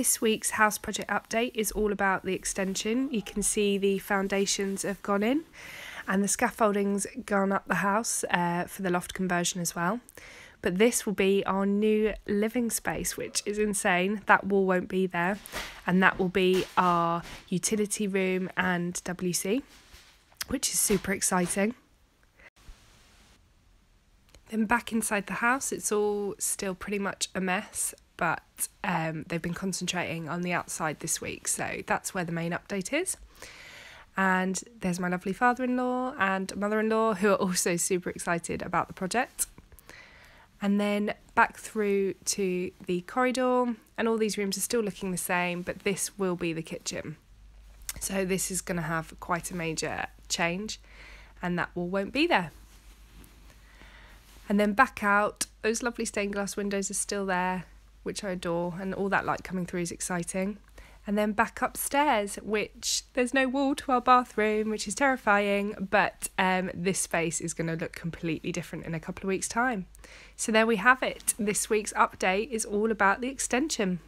This week's house project update is all about the extension. You can see the foundations have gone in and the scaffolding's gone up the house uh, for the loft conversion as well. But this will be our new living space, which is insane. That wall won't be there, and that will be our utility room and WC, which is super exciting. Then back inside the house, it's all still pretty much a mess, but um, they've been concentrating on the outside this week, so that's where the main update is. And there's my lovely father in law and mother in law who are also super excited about the project. And then back through to the corridor, and all these rooms are still looking the same, but this will be the kitchen. So this is going to have quite a major change, and that wall won't be there. And then back out, those lovely stained glass windows are still there, which I adore, and all that light coming through is exciting. And then back upstairs, which there's no wall to our bathroom, which is terrifying, but um, this space is going to look completely different in a couple of weeks' time. So there we have it. This week's update is all about the extension.